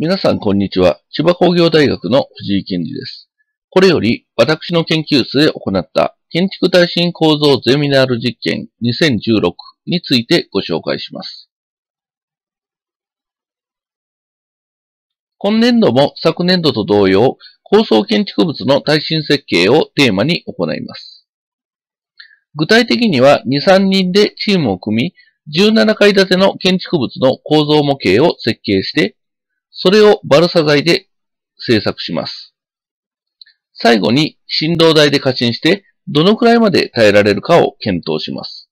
皆さん、こんにちは。千葉工業大学の藤井健二です。これより、私の研究室で行った建築耐震構造ゼミナール実験2016についてご紹介します。今年度も昨年度と同様、高層建築物の耐震設計をテーマに行います。具体的には、2、3人でチームを組み、17階建ての建築物の構造模型を設計して、それをバルサ材で製作します。最後に振動台で過信して、どのくらいまで耐えられるかを検討します。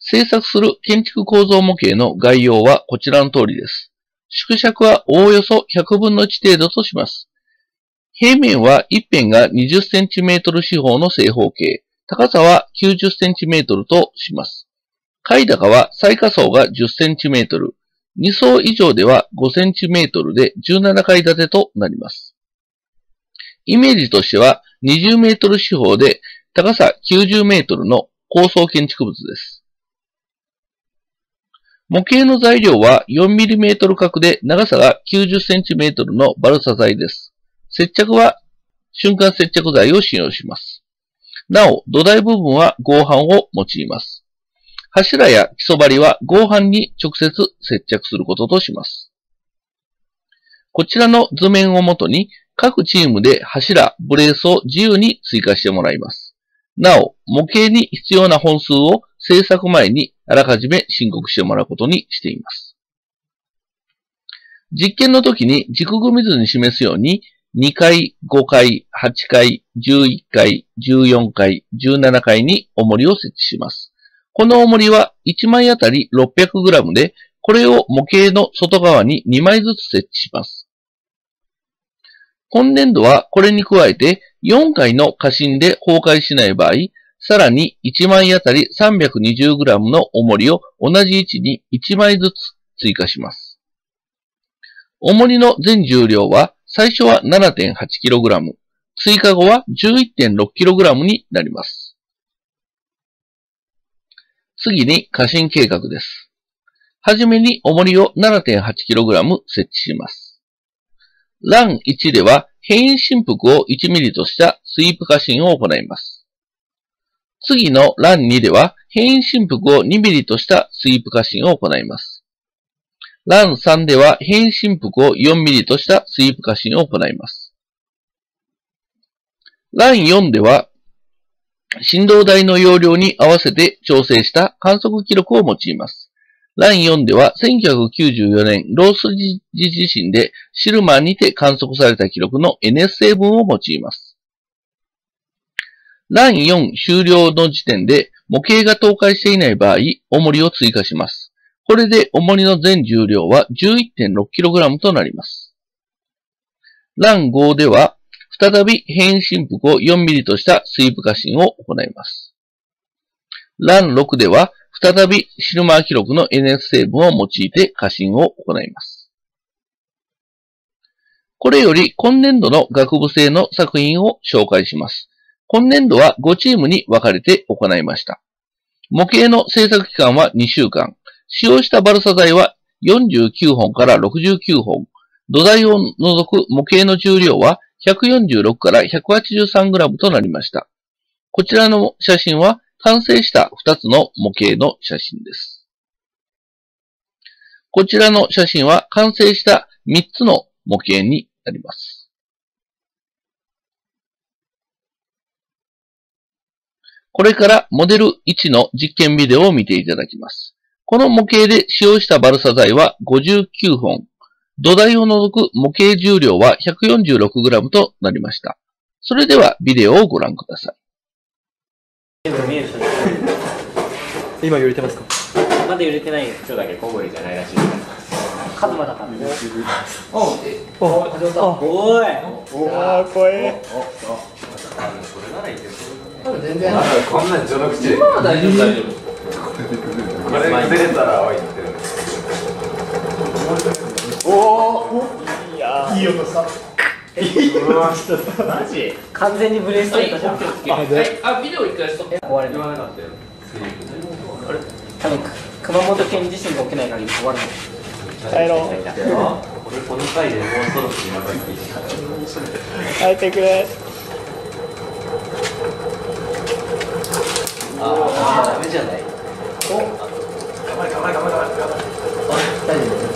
製作する建築構造模型の概要はこちらの通りです。縮尺はおおよそ100分の1程度とします。平面は一辺が 20cm 四方の正方形、高さは 90cm とします。階高は最下層が 10cm、2層以上では 5cm で17階建てとなります。イメージとしては20メートル四方で高さ90メートルの高層建築物です。模型の材料は 4mm 角で長さが 90cm のバルサ材です。接着は瞬間接着剤を使用します。なお、土台部分は合板を用います。柱や基礎張りは合板に直接接着することとします。こちらの図面をもとに各チームで柱、ブレースを自由に追加してもらいます。なお、模型に必要な本数を制作前にあらかじめ申告してもらうことにしています。実験の時に軸組図に示すように2回、5回、8回、11回、14回、17回に重りを設置します。この重りは1枚あたり 600g で、これを模型の外側に2枚ずつ設置します。今年度はこれに加えて4回の過信で崩壊しない場合、さらに1枚あたり 320g の重りを同じ位置に1枚ずつ追加します。重りの全重量は最初は 7.8kg、追加後は 11.6kg になります。次に過信計画です。はじめに重りを 7.8kg 設置します。欄1では変異振幅を 1mm としたスイープ過信を行います。次の欄2では変異振幅を 2mm としたスイープ過信を行います。欄3では変異振幅を 4mm としたスイープ過信を行います。欄4では振動台の容量に合わせて調整した観測記録を用います。欄4では1994年ロースジ地震でシルマーにて観測された記録の NS 成分を用います。欄4終了の時点で模型が倒壊していない場合、重りを追加します。これで重りの全重量は 11.6kg となります。欄5では再び変振幅を 4mm としたスイープ過信を行います。欄6では、再びシルマー記録の NS 成分を用いて過信を行います。これより今年度の学部生の作品を紹介します。今年度は5チームに分かれて行いました。模型の制作期間は2週間。使用したバルサ材は49本から69本。土台を除く模型の重量は146から 183g となりました。こちらの写真は完成した2つの模型の写真です。こちらの写真は完成した3つの模型になります。これからモデル1の実験ビデオを見ていただきます。この模型で使用したバルサ材は59本。土台を除く模型重量は 146g となりました。それではビデオをご覧ください。今揺れてますか？まだ揺れてないよ。今日だけ小声じゃないらしいカズマだからね。おおい。おー。怖え全然こんなん序の口でこ大丈夫大丈夫。れ崩れたらおいって言ってるいい音したマジ完全にブレーストれたじゃん。あ、ビデオ一回ストップ。壊れる。言わなかったよあれ多分熊本県地震が起きない限り壊れない。帰ろう俺この回でもうそろそろやばいって帰ってくれああダメじゃないお頑張れ頑張れ頑張れ頑張れ頑張れ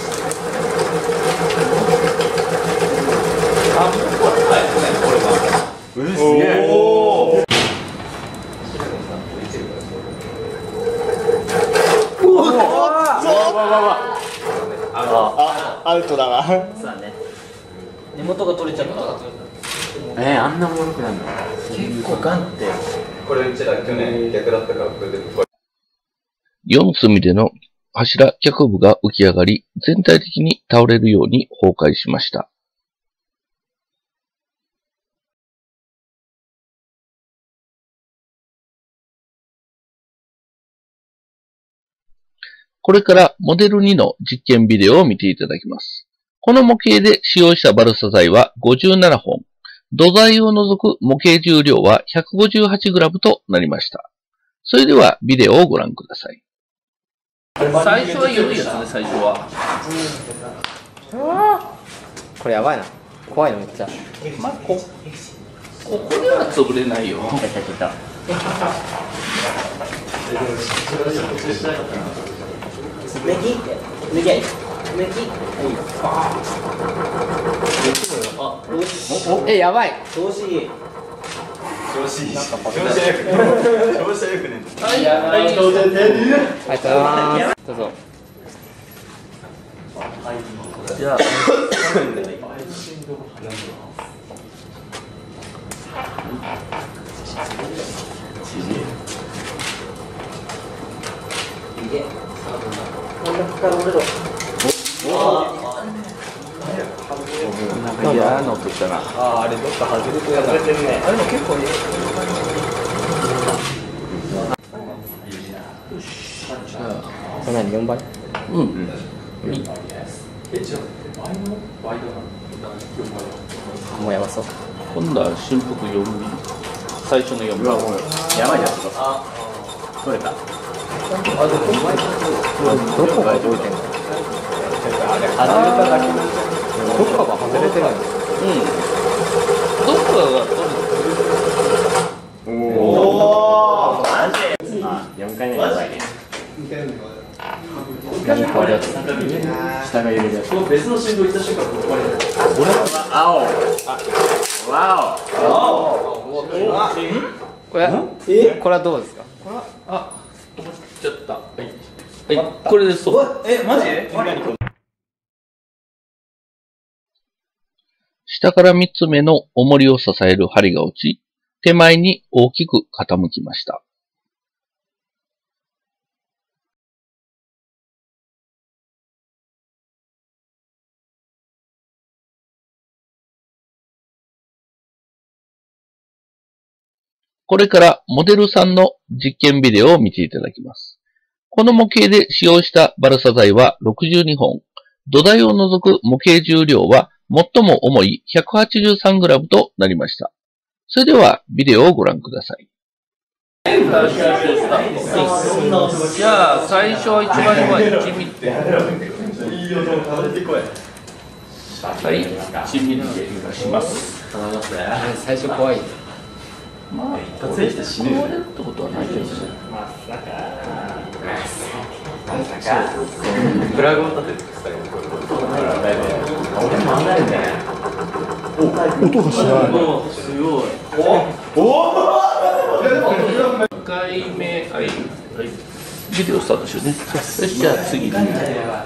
アウトだなそうだね。根元が取れちゃった。えー、あんなもろくなるの結構ガンって。これうちら去年逆だったからこれで4隅での柱脚部が浮き上がり、全体的に倒れるように崩壊しました。これからモデル2の実験ビデオを見ていただきます。この模型で使用したバルサ材は57本。土材を除く模型重量は 158g となりました。それではビデオをご覧ください。最初は緩いやつね、最初は。これやばいな怖いのめっちゃまあ、こ、ここでは潰れないよ。ネギって。ネギ。ネギ。あ調子えやばい調子いい調子いい調子よくね調子よくねはい、はい、ありがとうございますどうぞじゃあ、真ん中から折れろなんか嫌な音したな。あーあれどっか外れてるなれてるねあでも結構いいこれ何4倍うんうん。もうやばそう今度は振幅4ミリ。最初の4ミリ。やばいなちょっと取れたどこが動いてんのあれ外れただけどっかが外れてるんですうん。どっかが取れ4回目やばいね何かあるやつ下が揺れるやつ別の振動いった瞬間これ俺は青わこれこれはどうですか？ちゃった。はい。はい、これでそう。えマジ？下から3つ目の重りを支える針が落ち、手前に大きく傾きました。これからモデル3の実験ビデオを見ていただきます。この模型で使用したバルサ材は62本。土台を除く模型重量は最も重い 183g となりました。それではビデオをご覧ください。じゃあ最初は一番弱い1ミリ。はい、1ミリでします。最初怖いまあ、一発で死ぬってことはないけどね。フラグを立ててください俺も離れんだよ1回目、はい、はい。ビデオスター。トしようね。よし、じゃあ次に。あ、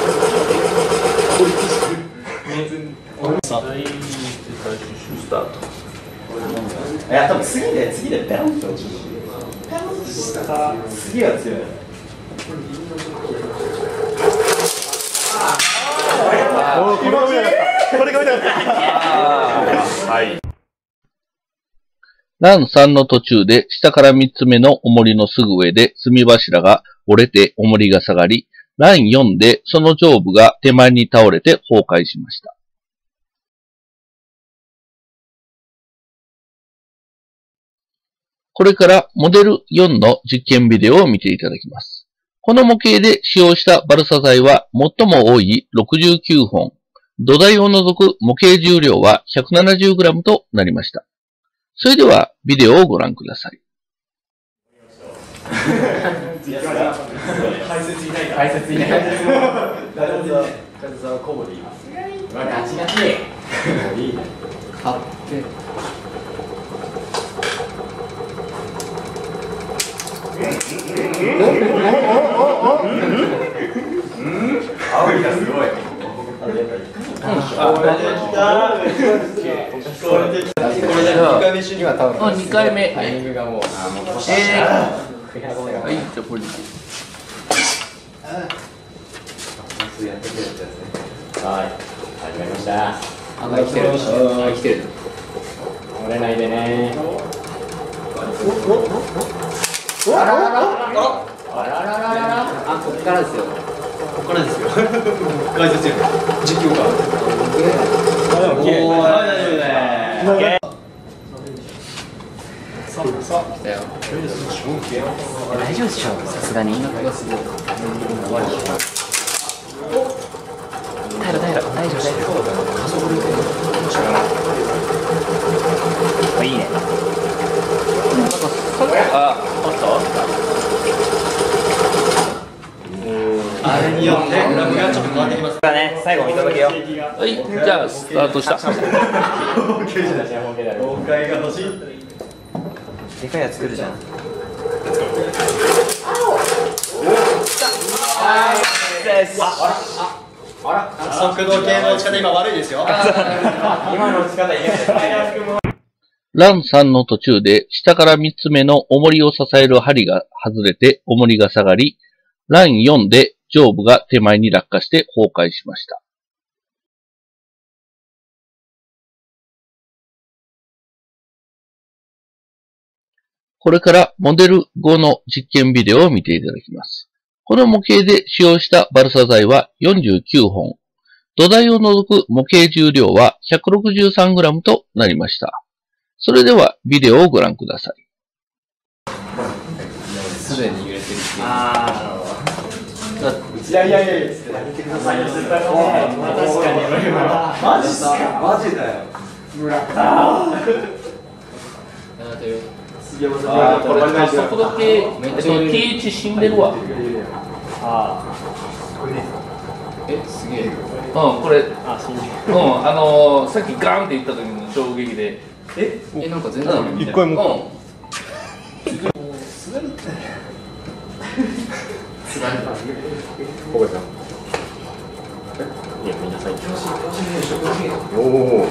スタート。いや多分次で次でベロンって落ちる次は強いラン3の途中で下から3つ目の重りのすぐ上で炭柱が折れて重りが下がり、ライン4でその上部が手前に倒れて崩壊しました。これからモデル4の実験ビデオを見ていただきます。この模型で使用したバルサ材は最も多い69本。土台を除く模型重量は 170g となりました。それではビデオをご覧ください。解説いないから解説いない解説は交互で言いますうわガチガチもういいね買って青いがすごい今多分あ二回目タイミングがもうあもう年えー悔しさがはい、じゃあこれで。やってくれるやつねはい始まりました。あ生きてる。生きてる。折れないでね。あらららあらら。ららあこっからですよ。こっからですよ。解説や。実況かあでも綺麗おー大丈夫でしょうさすがに平ら平ら大丈夫大丈夫いいね。ああれによってグラフがちょっと変わってきますだね。最後見届けよはい、じゃあスタートした。崩壊が欲しいでかいやつ作るじゃん速度計の打ち方今悪いですよ今の打ち方いけないラン3の途中で下から3つ目の重りを支える針が外れて重りが下がり、ラン4で上部が手前に落下して崩壊しました。これからモデル5の実験ビデオを見ていただきます。この模型で使用したバルサ材は49本。土台を除く模型重量は 163g となりました。それではビデオをご覧ください。すでに揺れてるっていうあいやいやいやいやめてくださいよ確かにマジっすか？マジだよ えあーこれ加速度計、その TH 死んでるわ。えすげえうん、これ、うん、あのー、さっきガーンって言った時の衝撃で。え？なんか全然うん、一回も。ここじゃんいやみんな最近。おお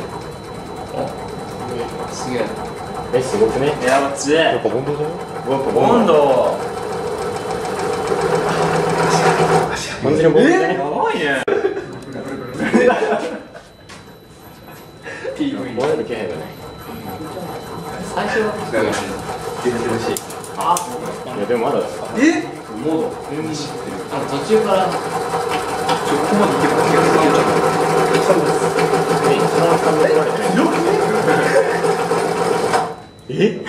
すげええすごくね？やば強い。やっぱ温度じゃない？温度。完全に。温度じゃねやばいね。燃える気配がない。最初は。しいいやでもまだえ？モードあの途中から。ちょここまで行けばえ一番下までられてないえ？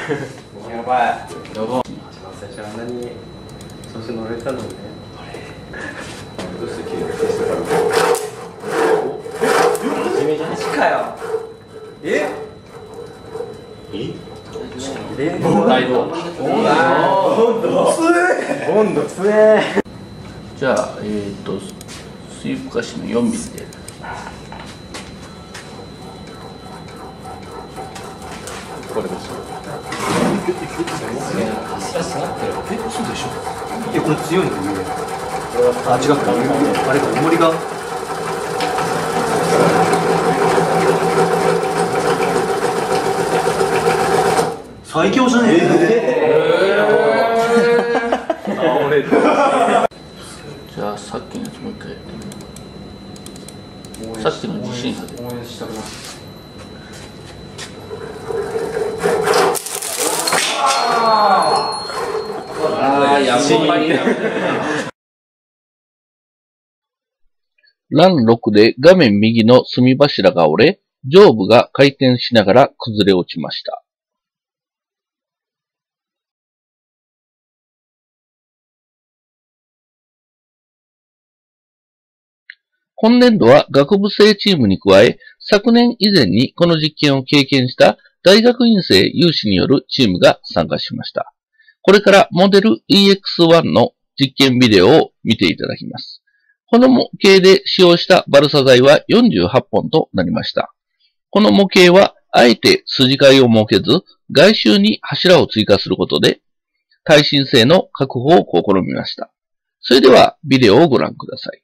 やばい。やば一番最初あんなに調子乗れたのにね。どうして急に消してたの？真面目じゃないかよえ大道温度つえ。じゃあ、えっ、と、水ふかしの4ミリで。これでしょいやこれ強いんだよあ違う。あれか重りが。最強じゃねえじゃあ、さっきのやつもう一回やってみよう。さっきの自信作で。応援したくなってああ、やばい。ラン6で画面右の墨柱が折れ、上部が回転しながら崩れ落ちました。今年度は学部生チームに加え、昨年以前にこの実験を経験した大学院生有志によるチームが参加しました。これからモデル EX1 の実験ビデオを見ていただきます。この模型で使用したバルサ材は48本となりました。この模型はあえて筋交いを設けず、外周に柱を追加することで、耐震性の確保を試みました。それではビデオをご覧ください。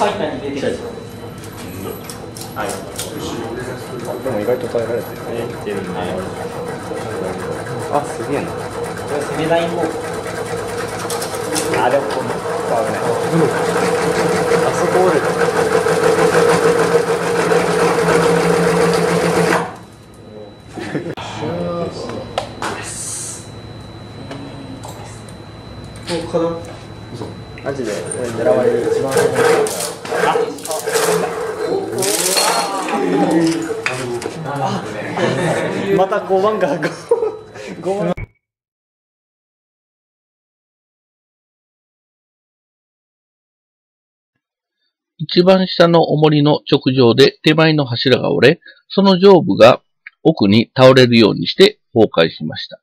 ストリートファイターに出てきたでも意外と耐えられ。てるねいけるねあすげえなこれ。攻め台もあでもこんな危ないあそこ折れ。たマジでこれ。狙われ。る一番また5番が5番一番下の重りの直上で手前の柱が折れ、その上部が奥に倒れるようにして崩壊しました。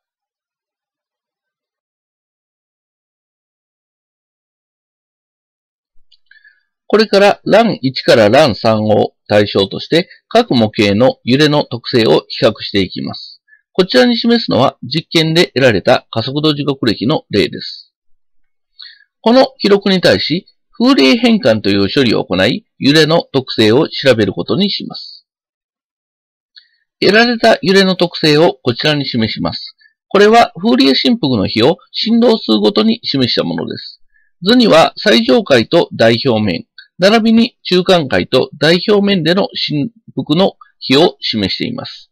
これからラン1からラン3を対象として各模型の揺れの特性を比較していきます。こちらに示すのは実験で得られた加速度時刻歴の例です。この記録に対し、風鈴変換という処理を行い、揺れの特性を調べることにします。得られた揺れの特性をこちらに示します。これは風鈴振幅の比を振動数ごとに示したものです。図には最上階と大表面、並びに中間階と大表面での振幅の比を示しています。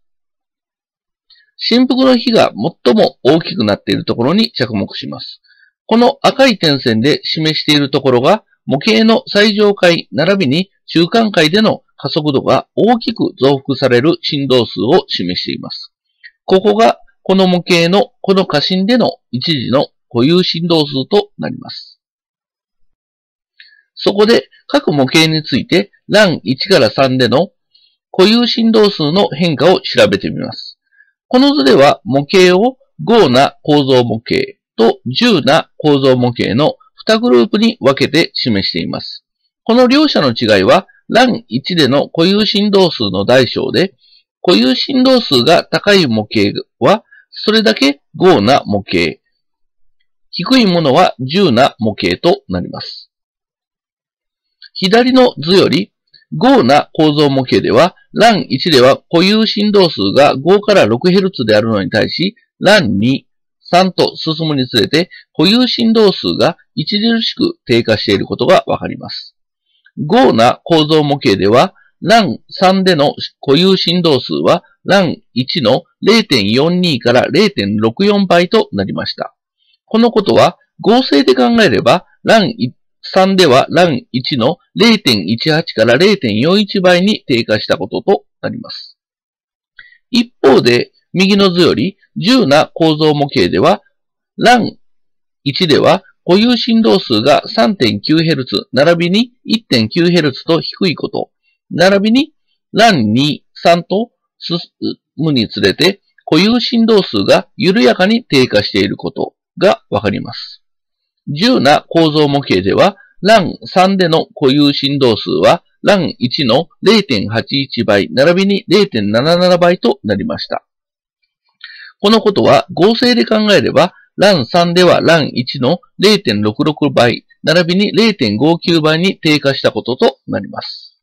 振幅の比が最も大きくなっているところに着目します。この赤い点線で示しているところが模型の最上階並びに中間階での加速度が大きく増幅される振動数を示しています。ここがこの模型のこの過信での一時の固有振動数となります。そこで各模型について欄1から3での固有振動数の変化を調べてみます。この図では模型を5な構造模型と10な構造模型の2グループに分けて示しています。この両者の違いは欄1での固有振動数の大小で、固有振動数が高い模型はそれだけ5な模型、低いものは10な模型となります。左の図より5な構造模型では、欄1では固有振動数が5から 6Hz であるのに対し、欄2、3と進むにつれて固有振動数が著しく低下していることがわかります。5な構造模型では、欄3での固有振動数は欄1の0.42から0.64倍となりました。このことは合成で考えれば欄3では欄1の0.18から0.41倍に低下したこととなります。一方で、右の図より10な構造模型では、欄1では固有振動数が 3.9Hz 並びに 1.9Hz と低いこと、並びに欄2、3と進むにつれて固有振動数が緩やかに低下していることがわかります。10な構造模型では、欄3での固有振動数は、欄1の0.81倍、並びに0.77倍となりました。このことは合成で考えれば、欄3では欄1の0.66倍、並びに0.59倍に低下したこととなります。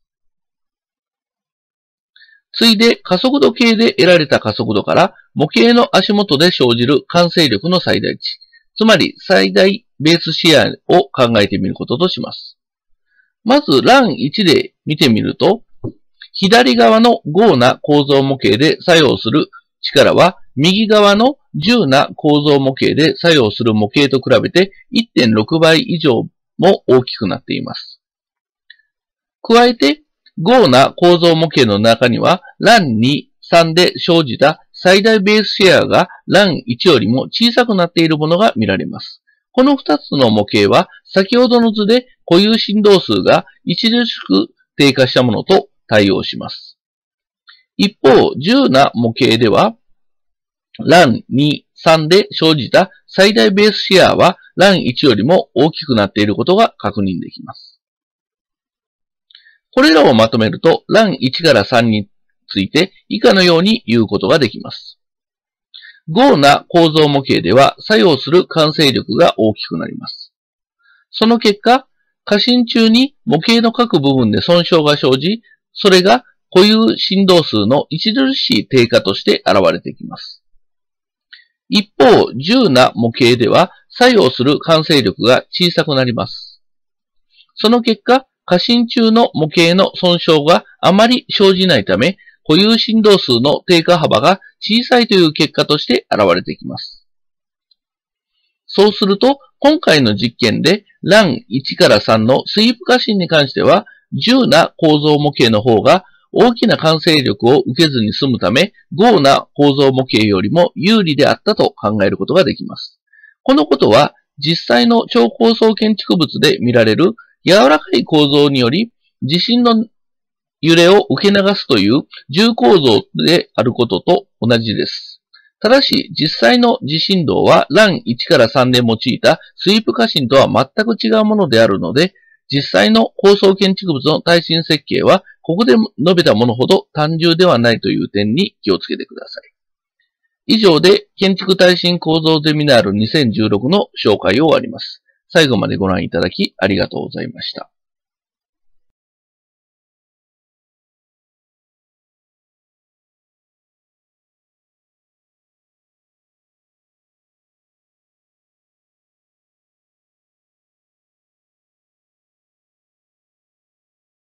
ついで加速度計で得られた加速度から模型の足元で生じる完成力の最大値、つまり最大ベースシェアを考えてみることとします。まず、欄1で見てみると、左側の5な構造模型で作用する力は、右側の10な構造模型で作用する模型と比べて1.6倍以上も大きくなっています。加えて、5な構造模型の中には、欄2、3で生じた最大ベースシェアが欄1よりも小さくなっているものが見られます。この2つの模型は、先ほどの図で固有振動数が著しく低下したものと対応します。一方、10な模型では、欄2、3で生じた最大ベースシェアは欄1よりも大きくなっていることが確認できます。これらをまとめると、欄1から3について以下のように言うことができます。豪な構造模型では作用する完成力が大きくなります。その結果、過信中に模型の各部分で損傷が生じ、それが固有振動数の著しい低下として現れてきます。一方、重な模型では作用する完成力が小さくなります。その結果、過信中の模型の損傷があまり生じないため、固有振動数の低下幅が小さいという結果として現れてきます。そうすると、今回の実験で、欄1から3のスイープ過信に関しては、10な構造模型の方が大きな完成力を受けずに済むため、5な構造模型よりも有利であったと考えることができます。このことは、実際の超高層建築物で見られる柔らかい構造により、地震の揺れを受け流すという重構造であることと同じです。ただし、実際の地震動は欄1から3で用いたスイープ過信とは全く違うものであるので、実際の高層建築物の耐震設計は、ここで述べたものほど単純ではないという点に気をつけてください。以上で、建築耐震構造ゼミナール2016の紹介を終わります。最後までご覧いただきありがとうございました。